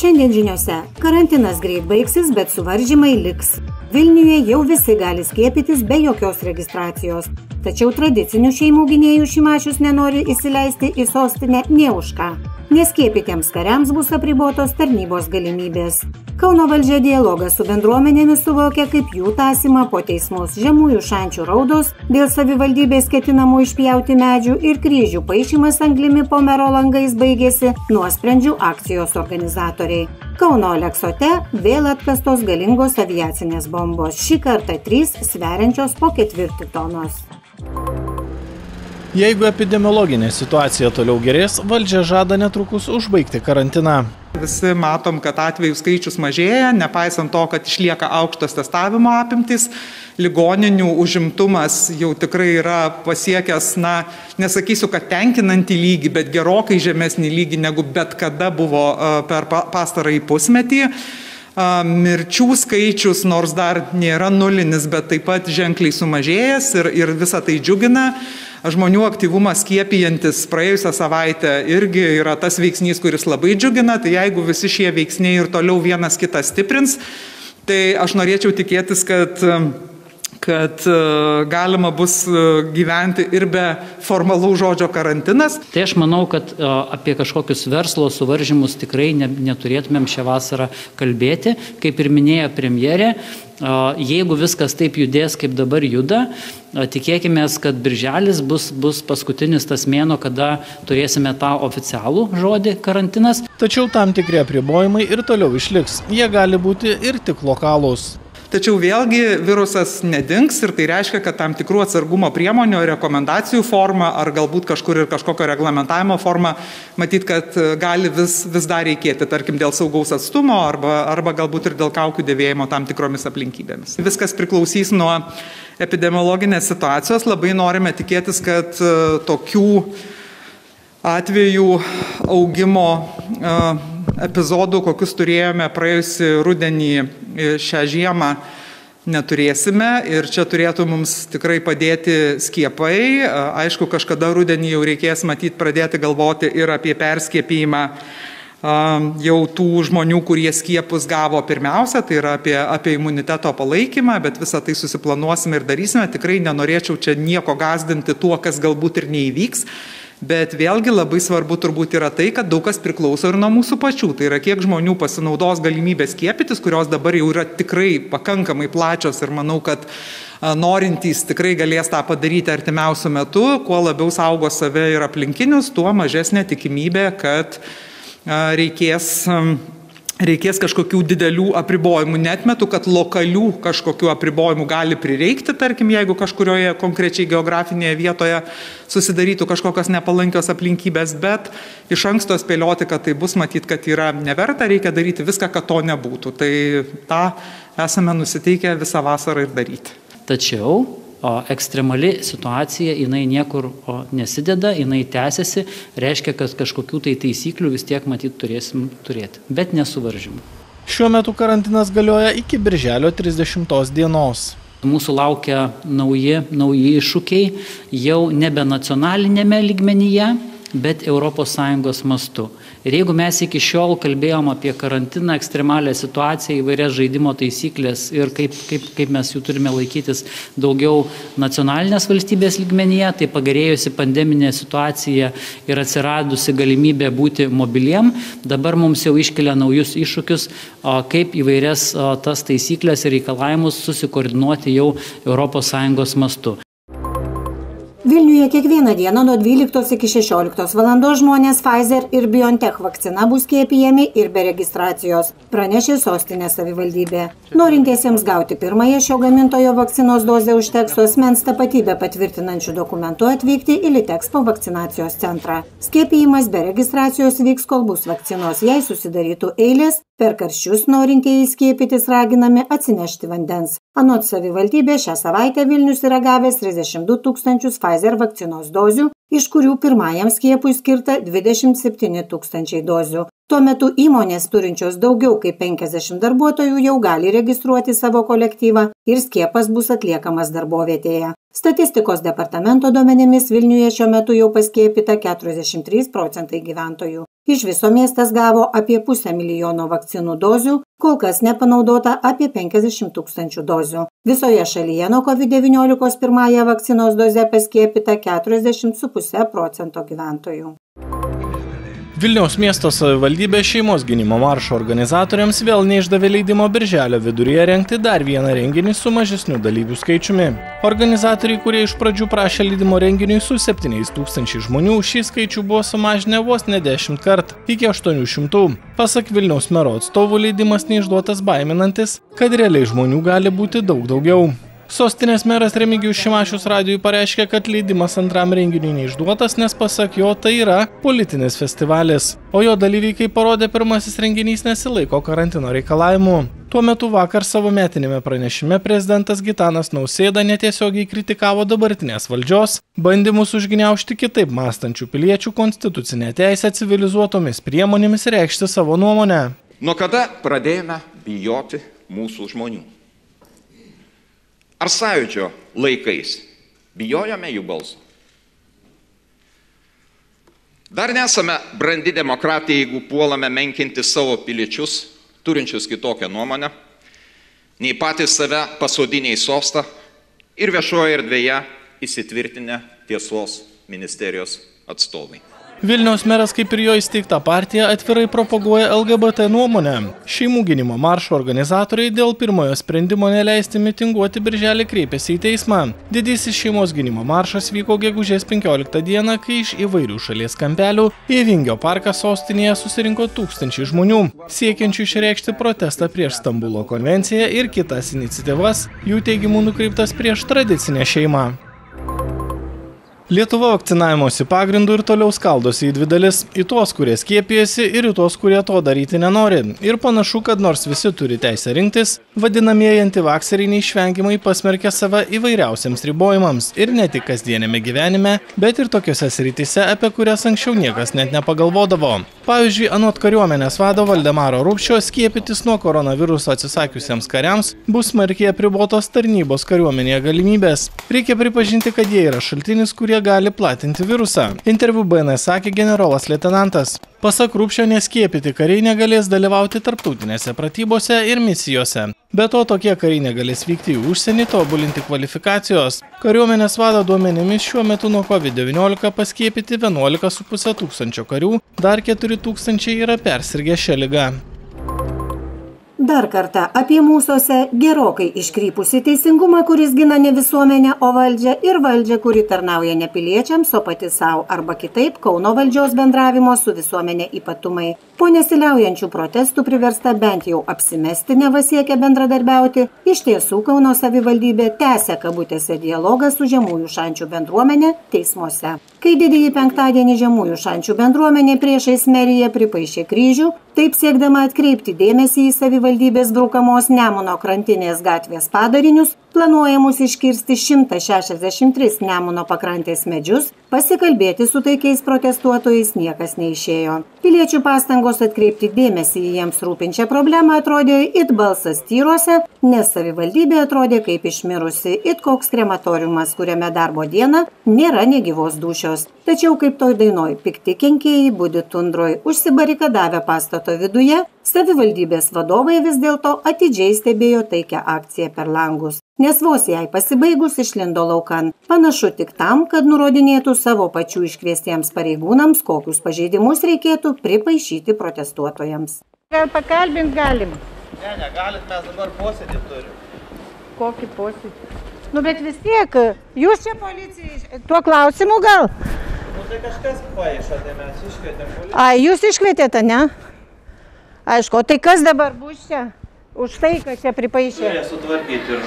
Šiandien žiniuose karantinas greit baigsis, bet suvaržymai liks. Vilniuje jau visi gali skiepytis be jokios registracijos. Tačiau tradicinių šeimų gynėjų Šimašius nenori įsileisti į sostinę nie už ką. Neskiepytiems kariams bus apribotos tarnybos galimybės. Kauno valdžia dialogą su bendruomenėmis suvokia kaip jų tasimą po teismus žemųjų šančių raudos dėl savivaldybės ketinamų išpjauti medžių ir kryžių paaišymas anglimi po mero langais baigėsi nuosprendžių akcijos organizatoriai. Kauno Aleksote vėl atkastos galingos aviacinės bombos, šį kartą trys sveriančios po ketvirtį tonos. Jeigu epidemiologinė situacija toliau gerės, valdžia žada netrukus užbaigti karantiną. Visi matom, kad atvejų skaičius mažėja, nepaisant to, kad išlieka aukštos testavimo apimtys, ligoninių užimtumas jau tikrai yra pasiekęs, na, nesakysiu, kad tenkinantį lygį, bet gerokai žemesnį lygį negu bet kada buvo per pastarąjį pusmetį. Mirčių skaičius, nors dar nėra nulinis, bet taip pat ženkliai sumažėjęs ir, ir visa tai džiugina. Žmonių aktyvumas skiepijantis praėjusią savaitę irgi yra tas veiksnys, kuris labai džiugina, tai jeigu visi šie veiksniai ir toliau vienas kitą stiprins, tai aš norėčiau tikėtis, kad kad e, galima bus e, gyventi ir be formalaus žodžio karantinas. Tai aš manau, kad e, apie kažkokius verslo suvaržymus tikrai ne, neturėtumėm šią vasarą kalbėti. Kaip ir minėjo premjerė, Jeigu viskas taip judės, kaip dabar juda, tikėkime, kad birželis bus, bus paskutinis tas mėno, kada turėsime tą oficialų žodį karantinas. Tačiau tam tikri apribojimai ir toliau išliks. Jie gali būti ir tik lokalūs. Tačiau vėlgi virusas nedings ir tai reiškia, kad tam tikrų atsargumo priemonių, rekomendacijų forma ar galbūt kažkur ir kažkokio reglamentavimo forma, matyt, kad e, gali vis, vis dar reikėti, tarkim, dėl saugaus atstumo arba, arba galbūt ir dėl kaukių dėvėjimo tam tikromis aplinkybėmis. Viskas priklausys nuo epidemiologinės situacijos. Labai norime tikėtis, kad e, tokių atvejų augimo e, epizodų, kokius turėjome praėjusį rudenį šią žiemą, neturėsime ir čia turėtų mums tikrai padėti skiepai. Aišku, kažkada rudenį jau reikės matyti pradėti galvoti ir apie perskiepijimą jau tų žmonių, kurie skiepus gavo pirmiausia, tai yra apie, apie imuniteto palaikymą, bet visą tai susiplanuosime ir darysime. Tikrai nenorėčiau čia nieko gazdinti tuo, kas galbūt ir neįvyks. Bet vėlgi labai svarbu turbūt yra tai, kad daug kas priklauso ir nuo mūsų pačių. Tai yra kiek žmonių pasinaudos galimybės skiepytis, kurios dabar jau yra tikrai pakankamai plačios ir manau, kad norintys tikrai galės tą padaryti artimiausių metų. Kuo labiau saugo save ir aplinkinius, tuo mažesnė tikimybė, kad reikės reikės kažkokių didelių apribojimų. Netmetu, kad lokalių kažkokių apribojimų gali prireikti, tarkim, jeigu kažkurioje konkrečiai geografinėje vietoje susidarytų kažkokios nepalankios aplinkybės, bet iš anksto spėlioti, kad tai bus, matyt, kad yra neverta, reikia daryti viską, kad to nebūtų. Tai tą esame nusiteikę visą vasarą ir daryti. Tačiau o ekstremali situacija, jinai niekur nesideda, jinai tęsiasi, reiškia, kad kažkokių tai taisyklių vis tiek matyt turėsim turėti, bet nesuvaržymų. Šiuo metu karantinas galioja iki birželio 30 dienos. Mūsų laukia nauji, nauji iššūkiai jau nebe nacionalinėme lygmenyje, bet ES mastu. Ir jeigu mes iki šiol kalbėjom apie karantiną, ekstremalią situaciją, įvairias žaidimo taisyklės ir kaip, kaip, kaip mes jų turime laikytis daugiau nacionalinės valstybės lygmenyje, tai pagerėjusi pandeminė situacija ir atsiradusi galimybė būti mobiliem, dabar mums jau iškelia naujus iššūkius, kaip įvairias tas taisyklės ir reikalavimus susikoordinuoti jau ES mastu. Vilniuje kiekvieną dieną nuo 12 iki 16 valandos žmonės Pfizer ir BioNTech vakcina bus skiepijami ir be registracijos, pranešė sostinės savivaldybė. Norintiesiems gauti pirmąją šio gamintojo vakcinos dozę užteks su asmens tapatybę patvirtinančių dokumentų atvykti į Litexpo vakcinacijos centrą. Skiepijimas be registracijos vyks, kol bus vakcinos. Jei susidarytų eilės, Per karščius norintieji skiepytis raginami atsinešti vandens. Anot savivaldybė šią savaitę Vilnius yra gavęs 32 tūkstančius Pfizer vakcinos dozių, iš kurių pirmajam skiepui skirta 27 tūkstančiai dozių. Tuo metu įmonės turinčios daugiau kaip 50 darbuotojų jau gali registruoti savo kolektyvą ir skiepas bus atliekamas darbovietėje. Statistikos departamento duomenimis Vilniuje šiuo metu jau paskiepita 43 procentai gyventojų. Iš viso miestas gavo apie pusę milijono vakcinų dozių, kol kas nepanaudota apie 50 tūkstančių dozių. Visoje šalyje nuo COVID-19 pirmąją vakcinos dozę paskiepita 40,5 procento gyventojų. Vilniaus miesto savivaldybė šeimos gynimo maršo organizatoriams vėl neišdavė leidimo birželio viduryje rengti dar vieną renginį su mažesniu dalyvių skaičiumi. Organizatoriai, kurie iš pradžių prašė leidimo renginiui su 7000 žmonių, šį skaičių buvo sumažinę vos ne 10 kart iki 800. Pasak Vilniaus mero atstovų leidimas neišduotas baiminantis, kad realiai žmonių gali būti daug daugiau. Sostinės meras Remigijus Šimašius radijui pareiškė, kad leidimas antram renginiui neišduotas, nes pasak jo tai yra politinis festivalis, o jo dalyviai, kaip parodė pirmasis renginys, nesilaiko karantino reikalavimų. Tuo metu vakar savo metinėme pranešime prezidentas Gitanas Nausėda netiesiogiai kritikavo dabartinės valdžios bandymus užgniaužti kitaip mąstančių piliečių konstitucinę teisę civilizuotomis priemonėmis reikšti savo nuomonę. Nuo kada pradėjome bijoti mūsų žmonių? Ar sąjūdžio laikais bijojome jų balso? Dar nesame brandi demokratija, jeigu puolame menkinti savo piliečius, turinčius kitokią nuomonę, nei patys save pasodiniai sostą ir viešoje erdvėje įsitvirtinę tiesos ministerijos atstovai. Vilniaus meras, kaip ir jo įsteigta partija, atvirai propaguoja LGBT nuomonę. Šeimų gynimo maršo organizatoriai dėl pirmojo sprendimo neleisti mitinguoti birželį kreipėsi į teismą. Didysis šeimos gynimo maršas vyko gegužės 15 dieną, kai iš įvairių šalies kampelių į Vingio parką sostinėje susirinko tūkstančiai žmonių, siekiančių išreikšti protestą prieš Stambulo konvenciją ir kitas iniciatyvas, jų teigimų nukreiptas prieš tradicinę šeimą. Lietuva vakcinavimosi pagrindų ir toliau skaldosi į dvi dalis - į tuos, kurie skiepijasi ir į tuos, kurie to daryti nenori. Ir panašu, kad nors visi turi teisę rinktis, vadinamieji antivakseriai neišvengiamai pasmerkia save įvairiausiams ribojimams ir ne tik kasdienėme gyvenime, bet ir tokiuose srityse, apie kurias anksčiau niekas net nepagalvodavo. Pavyzdžiui, anot kariuomenės vado Valdemaro Rūpščio skiepytis nuo koronaviruso atsisakiusiems kariams bus smarkiai apribotos tarnybos kariuomenėje galimybės. Reikia pripažinti, kad jie yra šaltinis, kurie gali platinti virusą. Interviu BNS sakė generolas leitenantas. Pasak Rūpščio neskiepyti kariai negalės dalyvauti tarptautinėse pratybose ir misijose. Be to, tokie kariai negalės vykti į užsienį tobulinti kvalifikacijos. Kariuomenės vado duomenimis šiuo metu nuo COVID-19 paskiepyti 11,5 tūkstančio karių, dar 4 tūkstančiai yra persirgę šią ligą. Dar kartą apie mūsųse gerokai iškrypusi teisingumą, kuris gina ne visuomenę, o valdžią ir valdžią, kuri tarnauja ne piliečiams, o pati savo arba kitaip Kauno valdžios bendravimo su visuomenė ypatumai. Po nesiliaujančių protestų priversta bent jau apsimesti nevasiekia bendradarbiauti, iš tiesų Kauno savivaldybė tęsia kabutėse dialogą su žemųjų šančių bendruomenė teismuose. Kai didįjį penktadienį žemųjų šančių bendruomenė priešais meriją pripaišė kryžių, taip siekdama atkreipti dėmesį į savivaldybės brukamos Nemuno krantinės gatvės padarinius, planuojamus iškirsti 163 Nemuno pakrantės medžius, pasikalbėti su taikiais protestuotojais niekas neišėjo. Piliečių pastangos atkreipti dėmesį į jiems rūpinčią problemą atrodė it balsas tyruose, nes savivaldybė atrodė kaip išmirusi it koks krematoriumas, kuriame darbo diena nėra negyvos dušios. Tačiau kaip toj dainoj, pikti kenkėjai būdi tundroj, užsibarikadavę pastato viduje, savivaldybės vadovai vis dėlto atidžiai stebėjo taikę akciją per langus nes vos jai pasibaigus išlindo laukan. Panašu tik tam kad nurodinėtų savo pačių iškviestiems pareigūnams kokius pažeidimus reikėtų pripaišyti protestuotojams. Gal pakalbint galim? Ne negalit mes dabar posėdį turim. Kokį posėdį? Nu bet vis tiek jūs čia policijai tuo klausimu gal? Nu tai kažkas paišo tai mes iškvietėm policiją. Ai jūs iškvietėt ane aišku o tai kas dabar bus čia už tai kad čia pripaišė? Turės sutvarkyt ir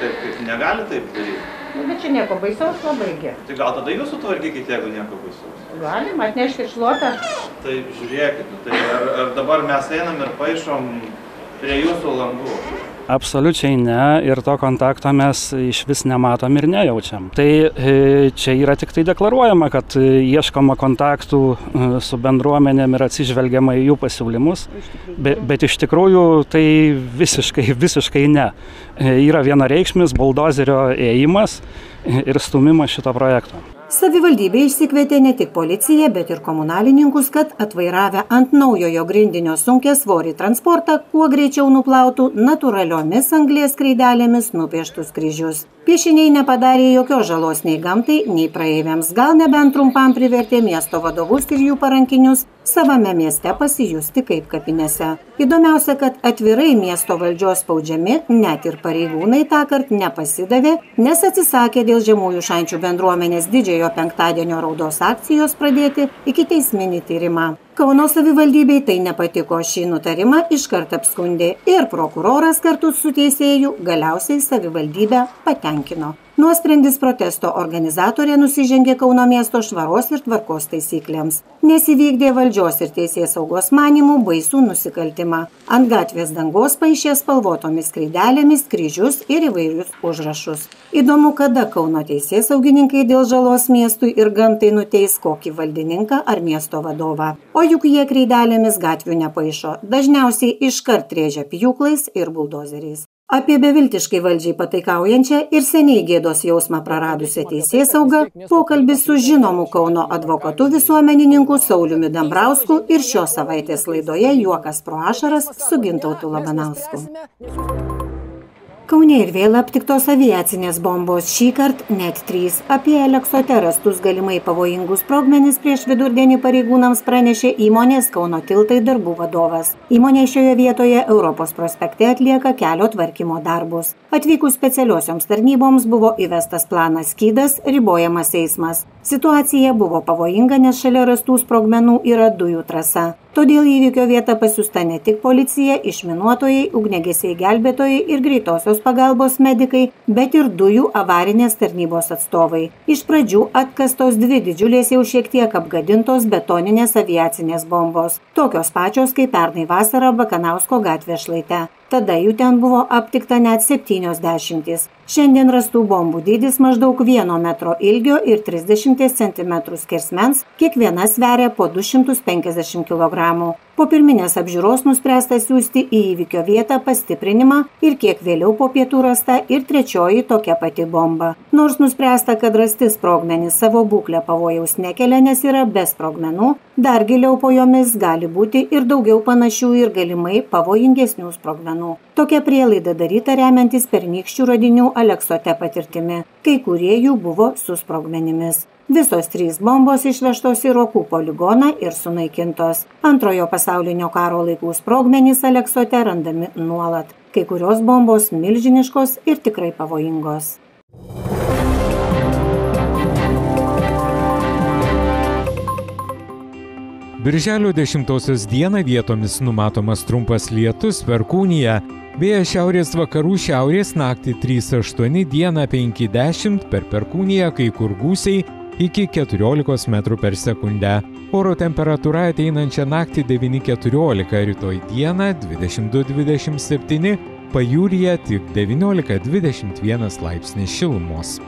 taip kaip negali taip daryt nu bet čia nieko baisaus labai gi tai gal tada jūs sutvarkykit jeigu nieko baisaus? Galim atneškit šluotą. Tai žiūrėkit tai ar ar dabar mes einam ir paišom prie jūsų langų Absoliučiai ne ir to kontakto mes iš vis nematom ir nejaučiam. Tai e, čia yra tik tai deklaruojama, kad e, ieškoma kontaktų e, su bendruomenėm ir atsižvelgiama į jų pasiūlymus, be, bet iš tikrųjų tai visiškai, visiškai ne. Yra vienareikšmis buldozerio ėjimas ir stumimas šito projekto. Savivaldybė išsikvietė ne tik policiją, bet ir komunalininkus, kad atvairavę ant naujojo grindinio sunkia svorį transportą kuo greičiau nuplautų natūraliomis anglės kraidelėmis nupieštus kryžius. Piešiniai nepadarė jokios žalos nei gamtai, nei praeiviams, gal nebent trumpam privertė miesto vadovus ir jų parankinius savame mieste pasijusti kaip kapinėse. Įdomiausia, kad atvirai miesto valdžios spaudžiami net ir pareigūnai tą kartą nepasidavė, nes atsisakė dėl žemųjų šančių bendruomenės didžiojo penktadienio raudos akcijos pradėti iki teisminį tyrimą. Kauno savivaldybei tai nepatiko, šį nutarimą iškart apskundė ir prokuroras kartu su teisėju galiausiai savivaldybę patenkino. Nuosprendis protesto organizatorė nusižengė Kauno miesto švaros ir tvarkos taisyklėms, nes įvykdė valdžios ir teisės saugos manimų baisų nusikaltimą. Ant gatvės dangos paaišė spalvotomis skraidelėmis, kryžius ir įvairius užrašus. Įdomu, kada Kauno teisės saugininkai dėl žalos miestui ir gamtai nuteis kokį valdininką ar miesto vadovą. O juk jie kreidelėmis gatvių nepaišo, dažniausiai iškart rėžia pjūklais ir buldozeriais. Apie beviltiškai valdžiai pataikaujančią ir seniai gėdos jausmą praradusią teisėsaugą pokalbis su žinomu Kauno advokatu visuomenininku Sauliumi Dambrausku ir šios savaitės laidoje Juokas pro ašaras su Gintautu Labanausku. Kaune ir vėl aptiktos aviacinės bombos, šį kartą net trys. Apie Aleksote rastus galimai pavojingus sprogmenis prieš vidurdienį pareigūnams pranešė įmonės Kauno tiltai darbų vadovas. Įmonė šioje vietoje Europos prospekte atlieka kelio tvarkymo darbus. Atvykus specialiosioms tarnyboms buvo įvestas planas skydas, ribojamas eismas. Situacija buvo pavojinga, nes šalia rastų sprogmenų yra dujų trasa. Todėl įvykio vietą pasiusta ne tik policija, išminuotojai, ugnegesiai gelbėtojai ir greitosios pagalbos medikai, bet ir dujų avarinės tarnybos atstovai. Iš pradžių atkastos dvi didžiulės jau šiek tiek apgadintos betoninės aviacinės bombos, tokios pačios kaip pernai vasarą Bakanausko gatvės šlaite. Tada jų ten buvo aptikta net septynios dešimtys. Šiandien rastų bombų dydis maždaug 1 metro ilgio ir 30 cm skersmens, kiekviena sveria po 250 kg. Po pirminės apžiūros nuspręsta siūsti į įvykio vietą pastiprinimą ir kiek vėliau po pietų rasta ir trečioji tokia pati bomba. Nors nuspręsta, kad rasti sprogmenys savo būklę pavojaus nekelia, nes yra be sprogmenų, dar giliau po jomis gali būti ir daugiau panašių ir galimai pavojingesnių sprogmenų. Tokia prielaida daryta remiantis pernykščių radinių Aleksote patirtimi, kai kurie jų buvo su sprogmenimis. Visos trys bombos išvežtos į Rokų poligoną ir sunaikintos. Antrojo pasaulinio karo laikų sprogmenys Aleksote randami nuolat. Kai kurios bombos milžiniškos ir tikrai pavojingos. Birželio 10 dieną vietomis numatomas trumpas lietus perkūnyje, vėjas šiaurės vakarų šiaurės naktį 3-8 dieną 5-10 per perkūnyje kai kur gūsiai iki 14 m per sekundę. Oro temperatūra ateinančią naktį 9-14, rytoj dieną 22-27, pajūryje tik 19-21 laipsnis šilumos.